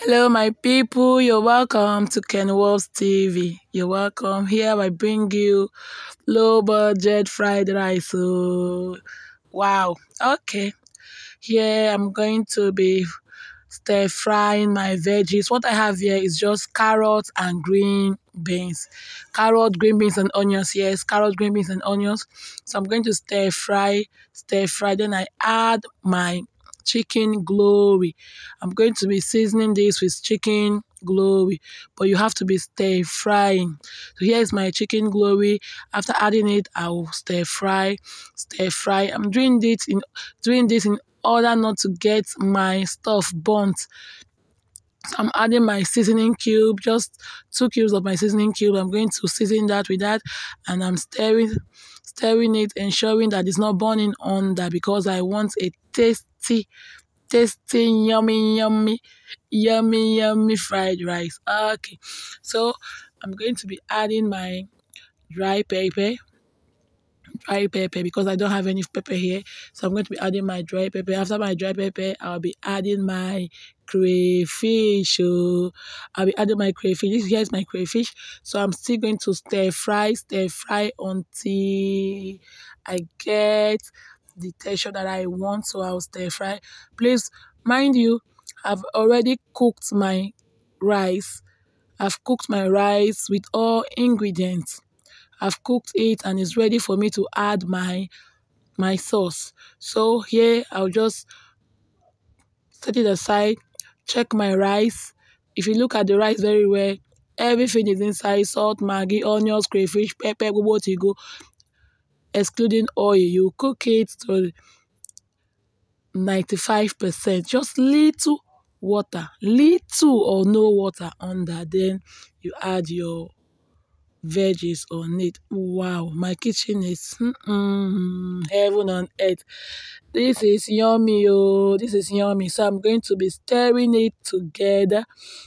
Hello, my people. You're welcome to Ken Wolves TV. You're welcome. Here I bring you low budget fried rice. Oh, wow. Okay. Here I'm going to be stir frying my veggies. What I have here is just carrots and green beans. Carrot, green beans, and onions. Yes, carrot, green beans, and onions. So I'm going to stir fry, stir fry. Then I add my chicken glory. I'm going to be seasoning this with chicken glory, but you have to be stir frying. So here is my chicken glory. After adding it, I will stir fry, stir fry. I'm doing this in doing this in order not to get my stuff burnt. So I'm adding my seasoning cube, just two cubes of my seasoning cube. I'm going to season that with that, and I'm stirring, stirring it, ensuring that it's not burning under because I want a tasty, tasty, yummy, yummy, yummy, yummy fried rice. Okay, so I'm going to be adding my dry pepper dry pepper because I don't have any pepper here. So I'm going to be adding my dry pepper. After my dry pepper, I'll be adding my crayfish. Oh, I'll be adding my crayfish. This here is my crayfish. So I'm still going to stir fry, stir fry until I get the texture that I want. So I'll stir fry. Please mind you, I've already cooked my rice. I've cooked my rice with all ingredients. I've cooked it and it's ready for me to add my my sauce. So here I'll just set it aside, check my rice. If you look at the rice very well, everything is inside salt, maggi, onions, crayfish, pepper, both you go excluding oil. You cook it to 95%, just little water, little or no water under. Then you add your veggies on it. Wow, my kitchen is mm, heaven on earth. This is yummy, oh, this is yummy. So I'm going to be stirring it together,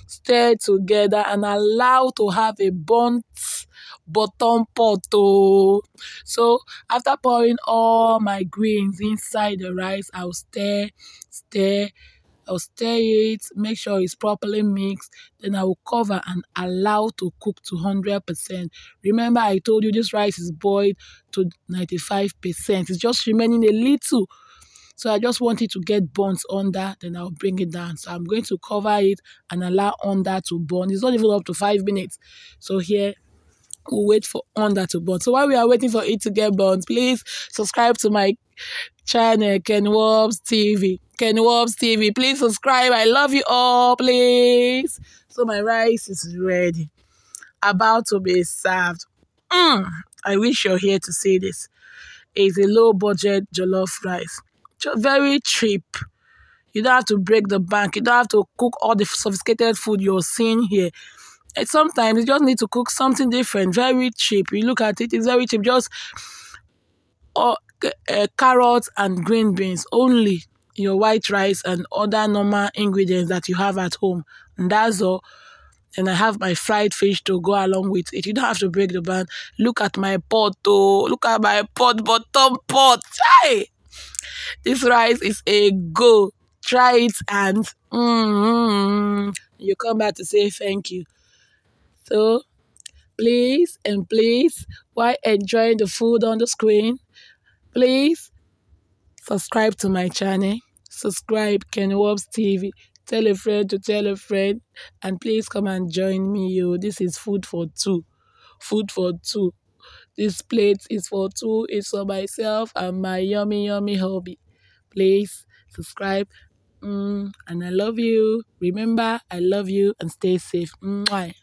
stir together, and allow to have a burnt bottom pot. Oh. So after pouring all my greens inside the rice, I'll stir, stir, I'll stir it, make sure it's properly mixed, then I will cover and allow to cook to 100%. Remember I told you this rice is boiled to 95%. It's just remaining a little. So I just want it to get burnt under, then I'll bring it down. So I'm going to cover it and allow under to burn. It's not even up to five minutes. So here we'll wait for under to burn. So while we are waiting for it to get burnt, please subscribe to my channel, Ken Wobbs TV. Ken Wobbs TV. Please subscribe. I love you all, please. So my rice is ready. About to be served. Mm, I wish you're here to see this. It's a low budget jollof rice. Very cheap. You don't have to break the bank. You don't have to cook all the sophisticated food you're seeing here. Sometimes you just need to cook something different. Very cheap. You look at it, it's very cheap. Just uh, uh, carrots and green beans only your white rice and other normal ingredients that you have at home. And that's all. And I have my fried fish to go along with it. You don't have to break the band. Look at my pot, oh. Look at my pot, bottom pot. Hey! This rice is a go. Try it and mm, you come back to say thank you. So, please and please, while enjoying the food on the screen, please subscribe to my channel subscribe Ken Wobbs TV. Tell a friend to tell a friend. And please come and join me. Yo. This is food for two. Food for two. This plate is for two. It's for myself and my yummy, yummy hobby. Please subscribe. Mm, and I love you. Remember, I love you and stay safe. Mwah.